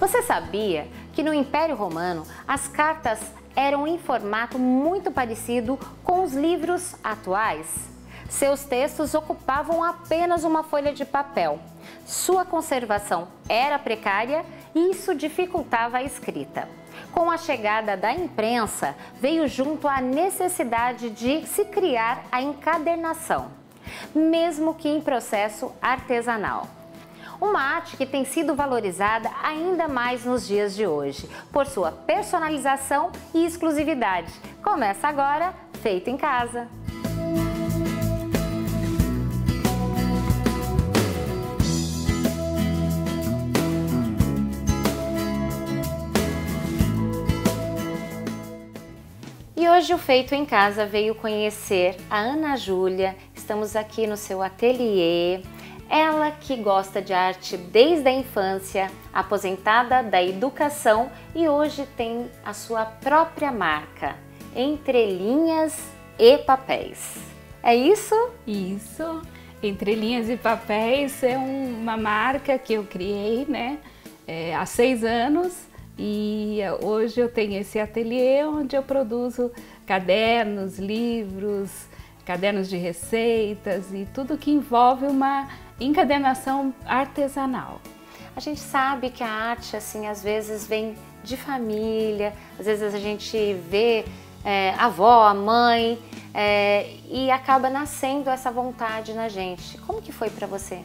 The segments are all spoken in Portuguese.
Você sabia que no Império Romano as cartas eram em formato muito parecido com os livros atuais? Seus textos ocupavam apenas uma folha de papel. Sua conservação era precária e isso dificultava a escrita. Com a chegada da imprensa, veio junto a necessidade de se criar a encadernação, mesmo que em processo artesanal. Uma arte que tem sido valorizada ainda mais nos dias de hoje, por sua personalização e exclusividade. Começa agora, feito em casa. E hoje o Feito em Casa veio conhecer a Ana Júlia. Estamos aqui no seu ateliê. Ela que gosta de arte desde a infância, aposentada da educação e hoje tem a sua própria marca, Entre Linhas e Papéis. É isso? Isso. Entre Linhas e Papéis é uma marca que eu criei né, é, há seis anos e hoje eu tenho esse ateliê onde eu produzo cadernos, livros, cadernos de receitas e tudo que envolve uma encadernação artesanal. A gente sabe que a arte, assim, às vezes vem de família, às vezes a gente vê é, a avó, a mãe é, e acaba nascendo essa vontade na gente. Como que foi para você?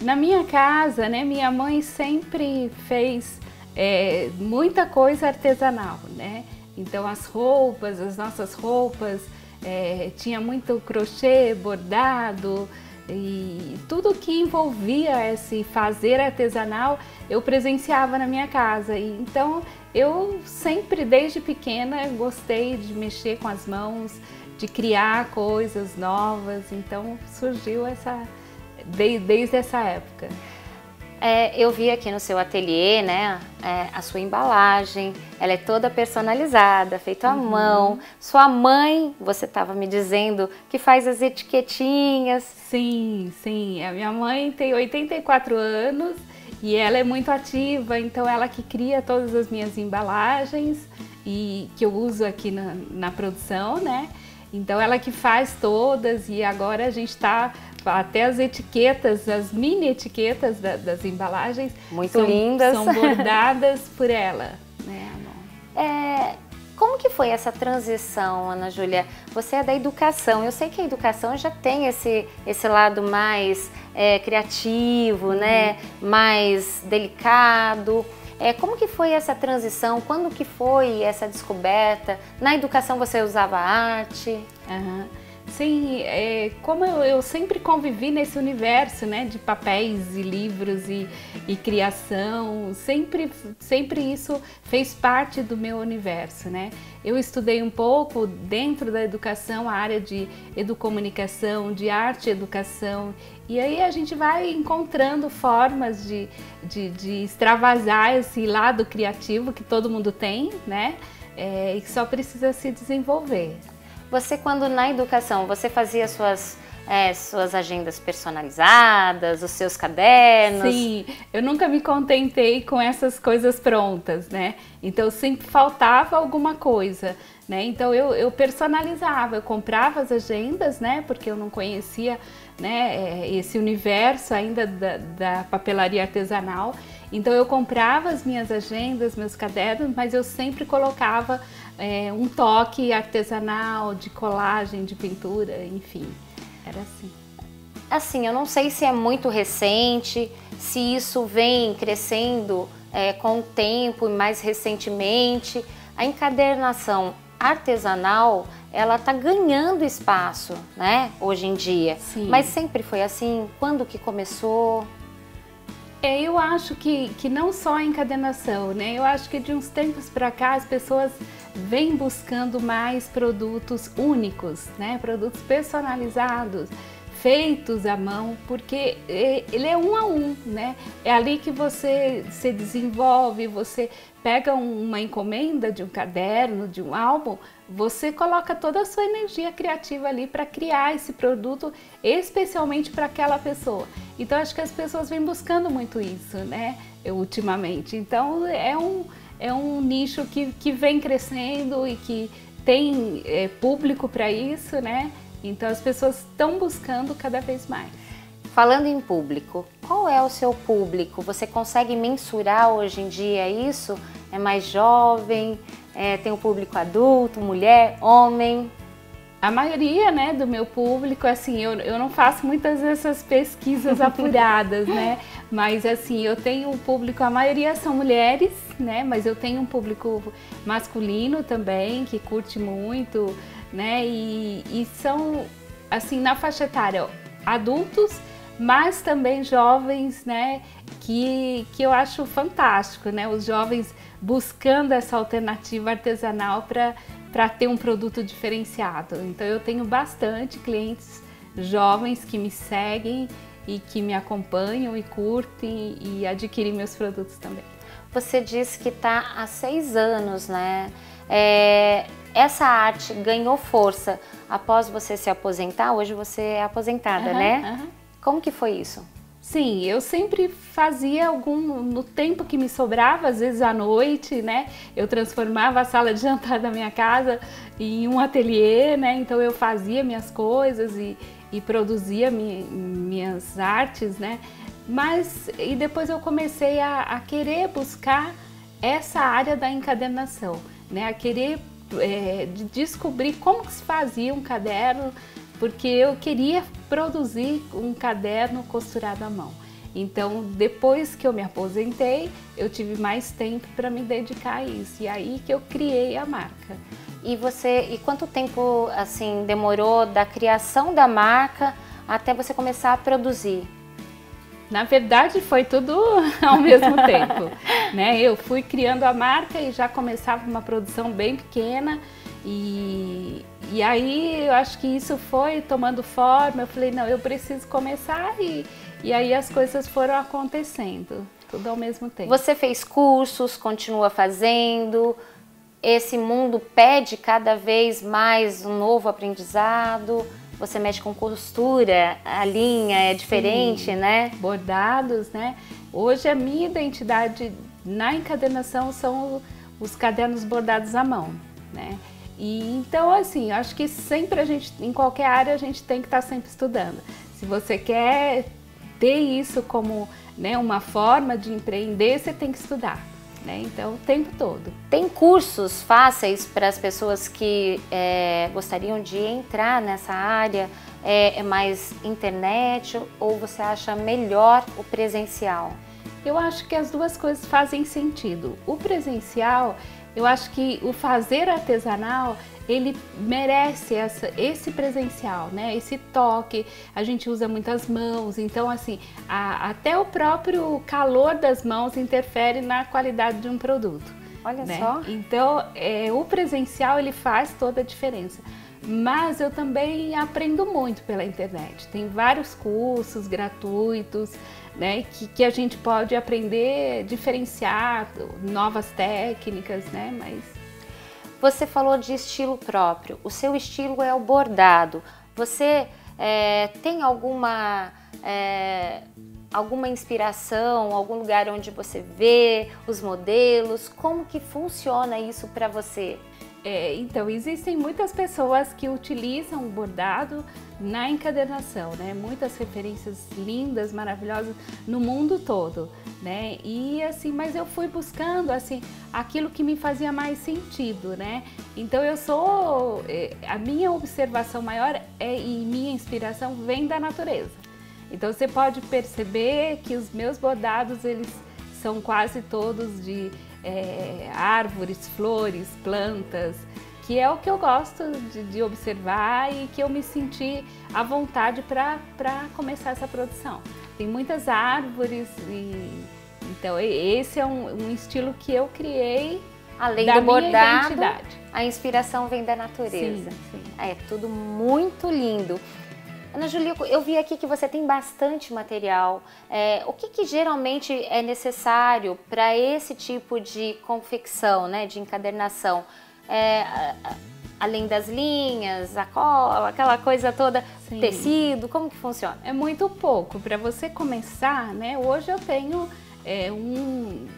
Na minha casa, né, minha mãe sempre fez é, muita coisa artesanal, né? Então as roupas, as nossas roupas, é, tinha muito crochê, bordado e tudo que envolvia esse fazer artesanal eu presenciava na minha casa. E, então eu sempre, desde pequena, gostei de mexer com as mãos, de criar coisas novas. Então surgiu essa desde essa época. É, eu vi aqui no seu ateliê, né, é, a sua embalagem, ela é toda personalizada, feita à uhum. mão. Sua mãe, você estava me dizendo, que faz as etiquetinhas. Sim, sim. A minha mãe tem 84 anos e ela é muito ativa, então ela que cria todas as minhas embalagens e que eu uso aqui na, na produção, né? Então ela que faz todas e agora a gente está até as etiquetas, as mini etiquetas da, das embalagens muito são, lindas, são bordadas por ela. Né, é, como que foi essa transição, Ana Júlia? Você é da educação. Eu sei que a educação já tem esse, esse lado mais é, criativo, uhum. né? Mais delicado. É, como que foi essa transição? Quando que foi essa descoberta? Na educação você usava arte? Uhum. Sim, é, como eu, eu, sempre convivi nesse universo né, de papéis e livros e, e, criação, sempre, sempre isso fez parte do meu universo. Né? Eu estudei um pouco dentro da educação a área de educomunicação, de arte e educação, e aí a gente vai encontrando formas de, de, de extravasar esse lado criativo que todo mundo tem, né? É, e que só precisa se desenvolver. Você, quando na educação, você fazia suas, é, suas agendas personalizadas, os seus cadernos? Sim, eu nunca me contentei com essas coisas prontas, né? Então sempre faltava alguma coisa, né? Então eu, eu personalizava, eu comprava as agendas, né? Porque eu não conhecia né, é, esse universo ainda da, da papelaria artesanal. Então eu comprava as minhas agendas, meus cadernos, mas eu sempre colocava é, um toque artesanal, de colagem, de pintura, enfim, era assim. Assim, eu não sei se é muito recente, se isso vem crescendo é, com o tempo e mais recentemente. A encadernação artesanal, ela está ganhando espaço, né, hoje em dia. Sim. Mas sempre foi assim? Quando que começou? É, eu acho que, que não só a encadenação, né? Eu acho que de uns tempos para cá as pessoas vêm buscando mais produtos únicos, né? Produtos personalizados, feitos à mão, porque é, ele é um a um, né? É ali que você se desenvolve, você pega uma encomenda de um caderno, de um álbum, você coloca toda a sua energia criativa ali para criar esse produto especialmente para aquela pessoa. Então acho que as pessoas vêm buscando muito isso, né? ultimamente. Então é um, é um nicho que, que vem crescendo e que tem é, público para isso, né? Então as pessoas estão buscando cada vez mais. Falando em público, qual é o seu público? Você consegue mensurar hoje em dia isso? É mais jovem? É, tem o um público adulto, mulher, homem? A maioria né, do meu público, assim, eu, eu não faço muitas dessas pesquisas apuradas, né? Mas assim, eu tenho um público, a maioria são mulheres, né? Mas eu tenho um público masculino também, que curte muito, né? E, e são, assim, na faixa etária, adultos, mas também jovens, né? Que, que eu acho fantástico, né? Os jovens buscando essa alternativa artesanal para ter um produto diferenciado. Então eu tenho bastante clientes jovens que me seguem e que me acompanham e curtem e adquirem meus produtos também. Você disse que está há seis anos, né? É, essa arte ganhou força após você se aposentar. Hoje você é aposentada, uhum, né? Uhum. Como que foi isso? Sim, eu sempre fazia algum no tempo que me sobrava, às vezes à noite, né? Eu transformava a sala de jantar da minha casa em um ateliê, né? Então eu fazia minhas coisas e, e produzia mi, minhas artes, né? Mas e depois eu comecei a, a querer buscar essa área da encadernação, né? A querer é, descobrir como que se fazia um caderno, porque eu queria produzir um caderno costurado à mão. Então, depois que eu me aposentei, eu tive mais tempo para me dedicar a isso. E aí que eu criei a marca. E você, e quanto tempo assim demorou da criação da marca até você começar a produzir? Na verdade, foi tudo ao mesmo tempo, né? Eu fui criando a marca e já começava uma produção bem pequena e, e aí eu acho que isso foi tomando forma. Eu falei, não, eu preciso começar e, e aí as coisas foram acontecendo, tudo ao mesmo tempo. Você fez cursos, continua fazendo? esse mundo pede cada vez mais um novo aprendizado. Você mexe com costura, a linha é diferente, Sim. né? Bordados, né? Hoje a minha identidade na encadernação são os cadernos bordados à mão, né? E então assim, acho que sempre a gente, em qualquer área, a gente tem que estar sempre estudando. Se você quer ter isso como né, uma forma de empreender, você tem que estudar né? Então, o tempo todo. Tem cursos fáceis para as pessoas que é, gostariam de entrar nessa área? É, é mais internet ou você acha melhor o presencial? Eu acho que as duas coisas fazem sentido. O presencial, eu acho que o fazer artesanal ele merece essa, esse presencial, né? Esse toque. A gente usa muitas mãos, então assim, a, até o próprio calor das mãos interfere na qualidade de um produto. Olha né? só. Então, é, o presencial ele faz toda a diferença. Mas eu também aprendo muito pela internet. Tem vários cursos gratuitos, né, que, que a gente pode aprender, diferenciar novas técnicas, né? Mas você falou de estilo próprio. O seu estilo é o bordado. Você é, tem alguma é, alguma inspiração, algum lugar onde você vê os modelos? Como que funciona isso para você? É, então, existem muitas pessoas que utilizam o bordado na encadernação, né? Muitas referências lindas, maravilhosas no mundo todo, né? E assim, mas eu fui buscando assim aquilo que me fazia mais sentido, né? Então eu sou é, a minha observação maior é e minha inspiração vem da natureza. Então você pode perceber que os meus bordados eles são quase todos de é, árvores, flores, plantas, que é o que eu gosto de, de observar e que eu me senti à vontade para começar essa produção. Tem muitas árvores e então esse é um, um estilo que eu criei além da do bordado. A inspiração vem da natureza. Sim, sim. É tudo muito lindo. Ana Julia, eu vi aqui que você tem bastante material. É, o que, que, geralmente é necessário para esse tipo de confecção, né, de encadernação? É, além das linhas, a cola, aquela coisa toda, Sim. tecido, como que funciona? É muito pouco. Para você começar, né, hoje eu tenho é, um,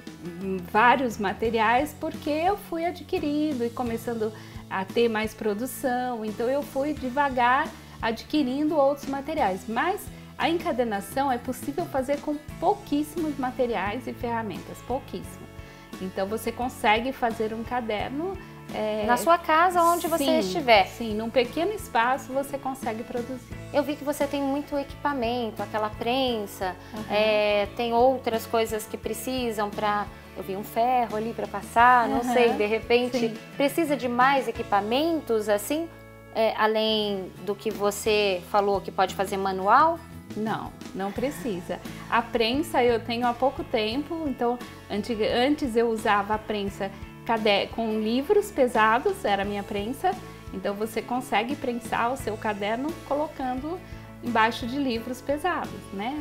vários materiais porque eu fui adquirindo e começando a ter mais produção, então eu fui devagar adquirindo outros materiais, mas a encadernação é possível fazer com pouquíssimos materiais e ferramentas, pouquíssimo. Então você consegue fazer um caderno é, na sua casa, onde você sim, estiver. Sim, num pequeno espaço você consegue produzir. Eu vi que você tem muito equipamento, aquela prensa, uhum. é, tem outras coisas que precisam para. Eu vi um ferro ali para passar, uhum. não sei, de repente sim. precisa de mais equipamentos assim, é, além do que você falou que pode fazer manual? Não, não precisa. A prensa eu tenho há pouco tempo, então antes eu usava a prensa com livros pesados, era a minha prensa. Então você consegue prensar o seu caderno colocando embaixo de livros pesados, né?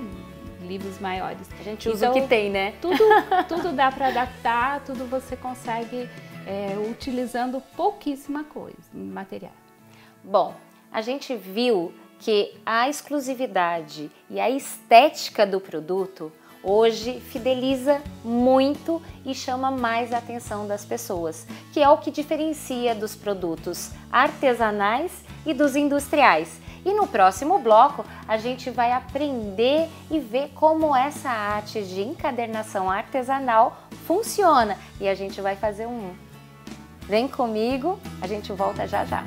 Livros maiores. A gente usa então, o que tem, né? Tudo, tudo dá para adaptar, tudo você consegue é, utilizando pouquíssima coisa, material. Bom, a gente viu que a exclusividade e a estética do produto hoje fideliza muito e chama mais a atenção das pessoas, que é o que diferencia dos produtos artesanais e dos industriais. E no próximo bloco a gente vai aprender e ver como essa arte de encadernação artesanal funciona e a gente vai fazer um. Vem comigo, a gente volta já já.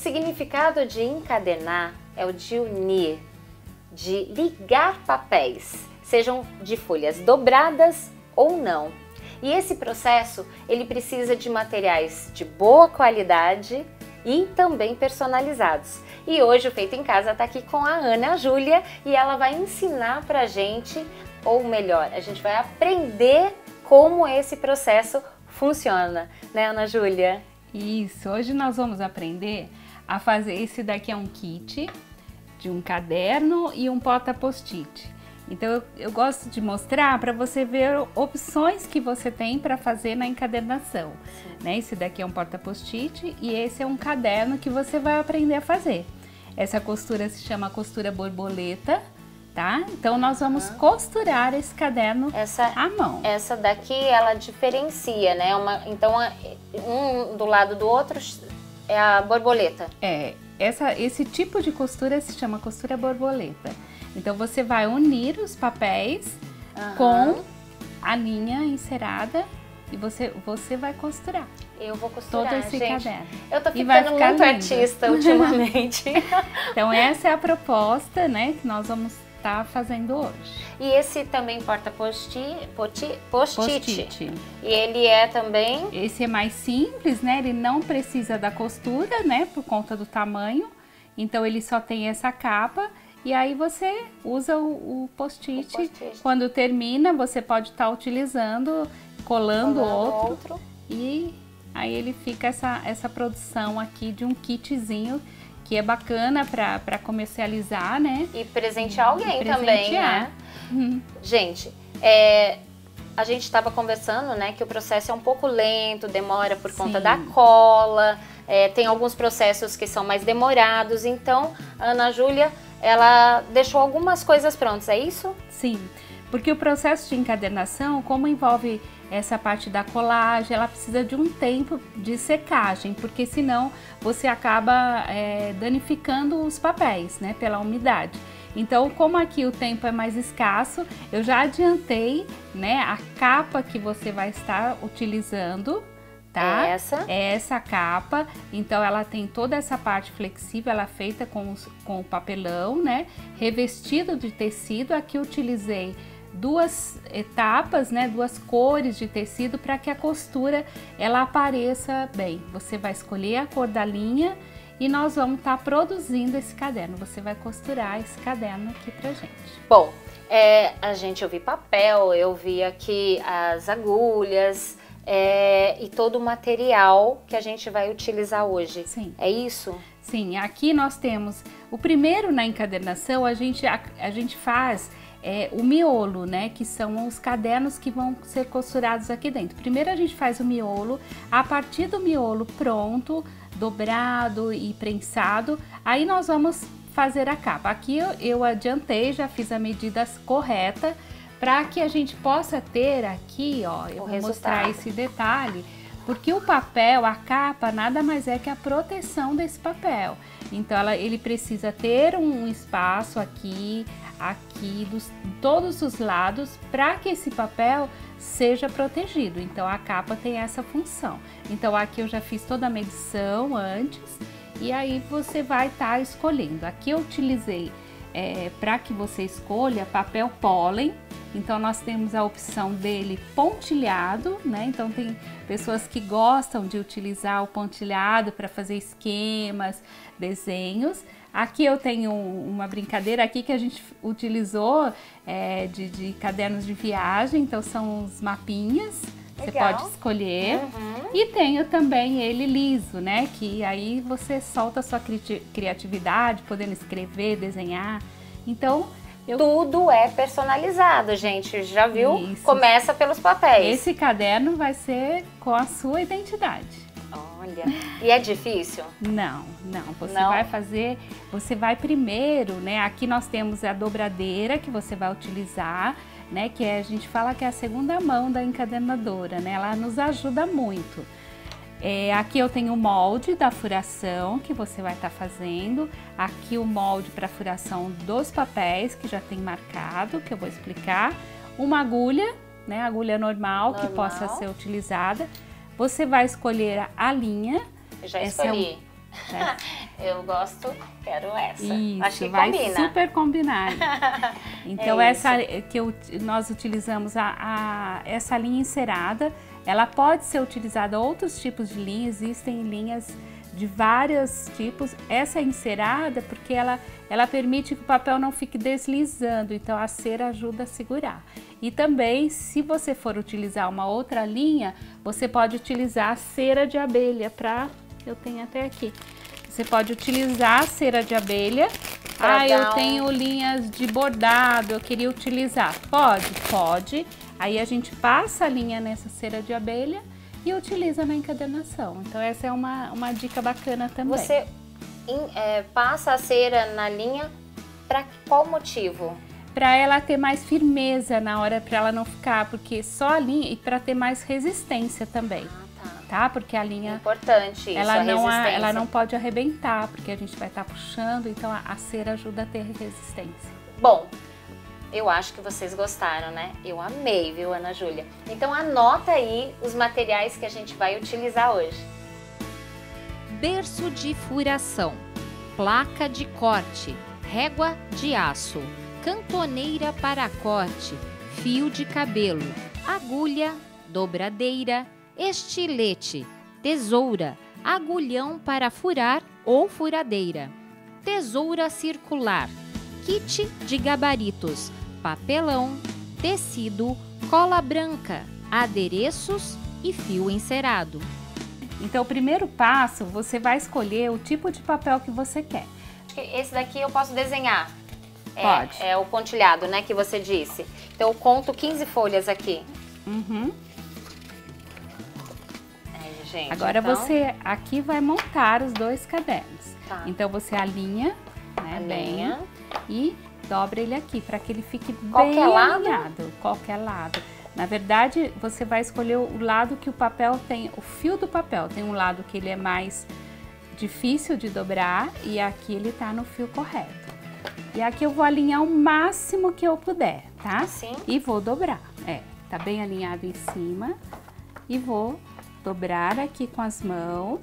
Significado de encadernar é o de unir, de ligar papéis, sejam de folhas dobradas ou não. E esse processo ele precisa de materiais de boa qualidade e também personalizados. E hoje o Feito em Casa está aqui com a Ana Júlia e ela vai ensinar para a gente, ou melhor, a gente vai aprender como esse processo funciona, né, Ana Júlia? Isso, hoje nós vamos aprender a fazer. Esse daqui é um kit de um caderno e um porta post-it. Então eu, eu, gosto de mostrar para você ver opções que você tem para fazer na encadernação. Né? Esse daqui é um porta post-it e esse é um caderno que você vai aprender a fazer. Essa costura se chama costura borboleta, tá? Então nós vamos uhum. costurar esse caderno essa, à mão. Essa daqui ela diferencia, né? Uma, então um do lado do outro é a borboleta. É, essa, esse tipo de costura se chama costura borboleta. Então você vai unir os papéis uhum. com a linha encerada e você, você vai costurar. Eu vou costurar, todo esse gente. caderno. Eu tô ficando muito lindo. artista ultimamente. então essa é a proposta, né, que nós vamos está fazendo hoje. E esse também porta post-it. Post post e ele é também. Esse é mais simples, né? Ele não precisa da costura, né? Por conta do tamanho. Então ele só tem essa capa. E aí você usa o, o post-it. Post Quando termina, você pode estar tá utilizando, colando, colando outro, outro. E aí ele fica essa, essa produção aqui de um kitzinho que é bacana para comercializar, né? E presentear alguém e também, né? Uhum. Gente, é, a gente estava conversando, né, que o processo é um pouco lento, demora por Sim. conta da cola, é, tem alguns processos que são mais demorados. Então, a Ana Júlia, ela deixou algumas coisas prontas, é isso? Sim, porque o processo de encadernação, como envolve essa parte da colagem, ela precisa de um tempo de secagem, porque senão você acaba é, danificando os papéis, né, pela umidade. Então, como aqui o tempo é mais escasso, eu já adiantei, né, a capa que você vai estar utilizando, tá? É essa? É essa capa. Então, ela tem toda essa parte flexível, ela é feita com, os, com o papelão, né, revestido de tecido. Aqui utilizei duas etapas, né, duas cores de tecido para que a costura ela apareça bem. Você vai escolher a cor da linha e nós vamos estar tá produzindo esse caderno. Você vai costurar esse caderno aqui pra gente. Bom, é, a gente eu vi papel, eu vi aqui as agulhas é, e todo o material que a gente vai utilizar hoje. Sim. É isso? Sim, aqui nós temos o primeiro na encadernação, a gente, a, a gente faz é, o miolo, né? Que são os cadernos que vão ser costurados aqui dentro. Primeiro a gente faz o miolo, a partir do miolo pronto, dobrado e prensado, aí nós vamos fazer a capa. Aqui eu, eu adiantei, já fiz a medida correta para que a gente possa ter aqui, ó, eu o vou resultado. mostrar esse detalhe, porque o papel, a capa, nada mais é que a proteção desse papel. Então ela, ele precisa ter um espaço aqui, aqui, dos todos os lados, para que esse papel seja protegido. Então a capa tem essa função. Então aqui eu já fiz toda a medição antes e aí você vai estar tá escolhendo. Aqui eu utilizei é, para que você escolha papel pólen. Então nós temos a opção dele pontilhado, né? Então tem pessoas que gostam de utilizar o pontilhado para fazer esquemas, desenhos. Aqui eu tenho uma brincadeira aqui que a gente utilizou é, de, de, cadernos de viagem, então são os mapinhas. Legal. Você pode escolher. Uhum. E tenho também ele liso, né? Que aí você solta a sua cri criatividade, podendo escrever, desenhar. Então, eu... Tudo é personalizado, gente. Já viu? Isso. Começa pelos papéis. Esse caderno vai ser com a sua identidade. Olha, e é difícil? Não, não. Você não? vai fazer, você vai primeiro, né? Aqui nós temos a dobradeira que você vai utilizar, né? Que é, a gente fala que é a segunda mão da encadenadora, né? Ela nos ajuda muito. É, aqui eu tenho o molde da furação que você vai estar tá fazendo. Aqui o molde para furação dos papéis que já tem marcado, que eu vou explicar. Uma agulha, né? Agulha normal, normal. que possa ser utilizada você vai escolher a linha. Eu já essa escolhi. É um... é. Eu gosto, quero essa. Isso, Acho que vai combina. super combinar. Então é essa que eu, nós utilizamos a, a, essa linha encerada, ela pode ser utilizada outros tipos de linha, existem linhas de vários tipos. Essa é encerada porque ela, ela permite que o papel não fique deslizando, então a cera ajuda a segurar. E também, se você for utilizar uma outra linha, você pode utilizar cera de abelha para... Eu tenho até aqui. Você pode utilizar cera de abelha. ah, eu tenho linhas de bordado, eu queria utilizar. Pode? Pode. Aí a gente passa a linha nessa cera de abelha e utiliza na encadernação. Então essa é uma, uma dica bacana também. Você in, é, passa a cera na linha para qual motivo? Para ela ter mais firmeza na hora, para ela não ficar, porque só a linha e para ter mais resistência também. Ah, tá. tá. Porque a linha importante ela isso, não a, ela não pode arrebentar, porque a gente vai estar tá puxando, então a, a cera ajuda a ter resistência. Bom, eu acho que vocês gostaram, né? Eu amei, viu, Ana Júlia? Então anota aí os materiais que a gente vai utilizar hoje. Berço de furação, placa de corte, régua de aço, cantoneira para corte, fio de cabelo, agulha, dobradeira, estilete, tesoura, agulhão para furar ou furadeira, tesoura circular, kit de gabaritos, papelão, tecido, cola branca, adereços e fio encerado. Então, o primeiro passo, você vai escolher o tipo de papel que você quer. Esse daqui eu posso desenhar. É, Pode. É, o pontilhado, né, que você disse. Então, eu conto 15 folhas aqui. Uhum. Aí, gente, Agora então... você aqui vai montar os dois cadernos. Tá. Então, você alinha, né, alinha. bem e dobra ele aqui para que ele fique Qualquer bem lado? alinhado. Qualquer lado. Na verdade, você vai escolher o lado que o papel tem, o fio do papel. Tem um lado que ele é mais difícil de dobrar e aqui ele tá no fio correto. E aqui eu vou alinhar o máximo que eu puder, tá? Sim. E vou dobrar. É, tá bem alinhado em cima. E vou dobrar aqui com as mãos.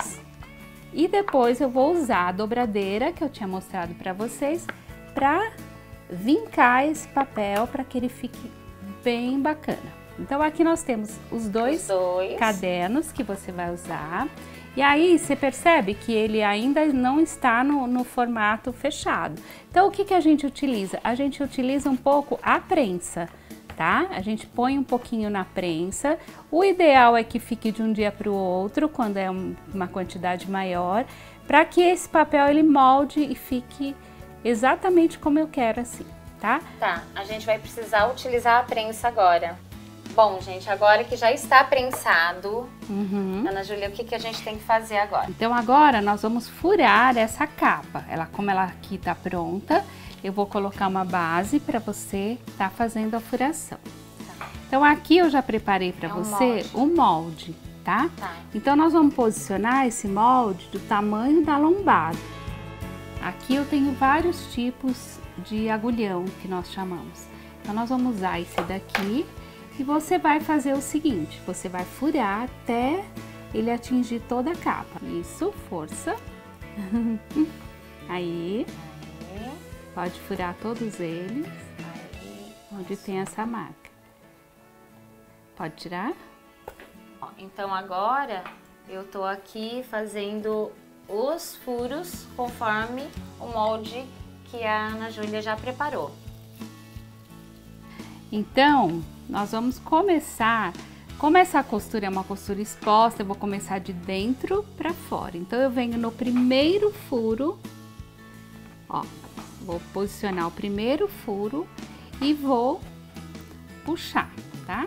E depois eu vou usar a dobradeira que eu tinha mostrado para vocês para vincar esse papel para que ele fique bem bacana. Então aqui nós temos os dois, Os dois. cadernos que você vai usar. E aí você percebe que ele ainda não está no, no formato fechado. Então o que, que a gente utiliza? A gente utiliza um pouco a prensa, tá? A gente põe um pouquinho na prensa. O ideal é que fique de um dia para o outro, quando é um- uma quantidade maior, para que esse papel ele molde e fique exatamente como eu quero assim, tá? Tá, a gente vai precisar utilizar a prensa agora. Bom, gente, agora que já está prensado, Uhum. Ana Júlia, o que, que a gente tem que fazer agora? Então agora nós vamos furar essa capa. Ela, como ela aqui está pronta, eu vou colocar uma base para você estar fazendo a furação. Então aqui eu já preparei para É um você molde. o molde, tá? Tá. Então nós vamos posicionar esse molde do tamanho da lombada. Aqui eu tenho vários tipos de agulhão que nós chamamos. Então nós vamos usar esse daqui e você vai fazer o seguinte, você vai furar até ele atingir toda a capa. Isso, força. Aí, pode furar todos eles, onde tem essa marca. Pode tirar? Então agora eu tô aqui fazendo os furos conforme o molde que a Ana Júlia já preparou. Então, nós vamos começar. Como essa costura é uma costura exposta, eu vou começar de dentro para fora. Então, eu venho no primeiro furo, ó, vou posicionar o primeiro furo e vou puxar, tá?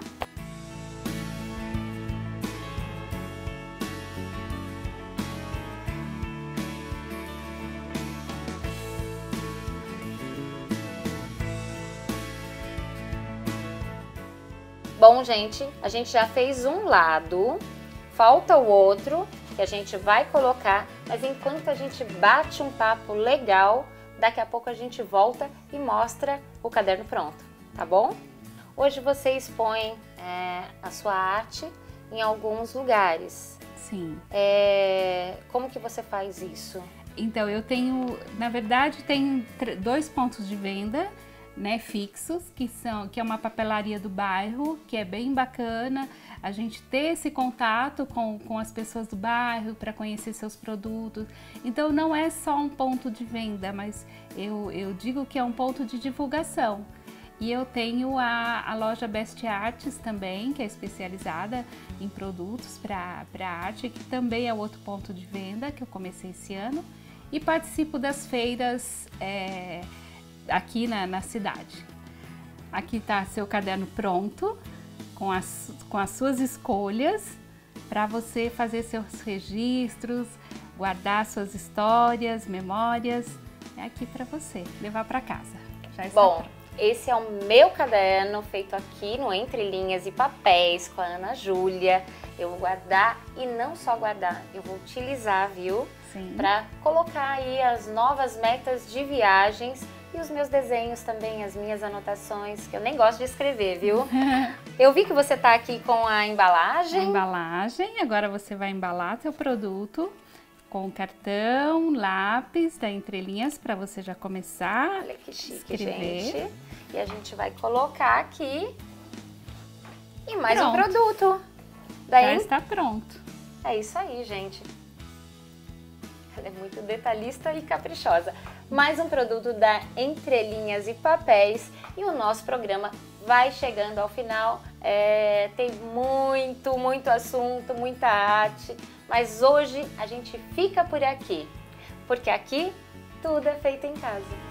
Bom, gente, a gente já fez um lado, falta o outro que a gente vai colocar, mas enquanto a gente bate um papo legal, daqui a pouco a gente volta e mostra o caderno pronto, tá bom? Hoje você expõe é, a sua arte em alguns lugares. Sim. É, como que você faz isso? Então, eu tenho, na verdade, tr- dois pontos de venda, né, fixos, que são, que é uma papelaria do bairro, que é bem bacana, a gente ter esse contato com, com as pessoas do bairro para conhecer seus produtos. Então, não é só um ponto de venda, mas eu, eu digo que é um ponto de divulgação. E eu tenho a, a loja Best Arts também, que é especializada em produtos para arte, que também é outro ponto de venda que eu comecei esse ano. E participo das feiras é, aqui na, na cidade. Aqui está seu caderno pronto, com as, com as suas escolhas, para você fazer seus registros, guardar suas histórias, memórias. É aqui para você, levar para casa. Já está Bom, pronto. esse é o meu caderno feito aqui no Entre Linhas e Papéis com a Ana Júlia. Eu vou guardar e não só guardar, eu vou utilizar, viu? Para colocar aí as novas metas de viagens e os meus desenhos também, as minhas anotações, que eu nem gosto de escrever, viu? Eu vi que você tá aqui com a A embalagem. embalagem, agora você vai embalar seu produto com cartão, lápis da entrelinhas para você já começar. Olha que chique, Escrever. gente. E a gente vai colocar aqui. E mais um Pronto. produto. Já Daí está pronto. É isso aí, gente. Ela é muito detalhista e caprichosa. Mais um produto da Entrelinhas e Papéis e o nosso programa vai chegando ao final. É, tem muito, muito assunto, muita arte, mas hoje a gente fica por aqui, porque aqui tudo é feito em casa.